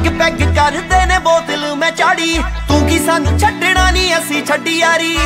Peg peg ਕਰਦੇ ਨੇ ਬੋਤਲ ਮੈਂ ਚਾੜੀ। ਤੂੰ ਕੀ ਸਾਨੂੰ ਛੱਡਣਾ ਨਹੀਂ ਅਸੀਂ ਛੱਡੀ ਯਾਰੀ।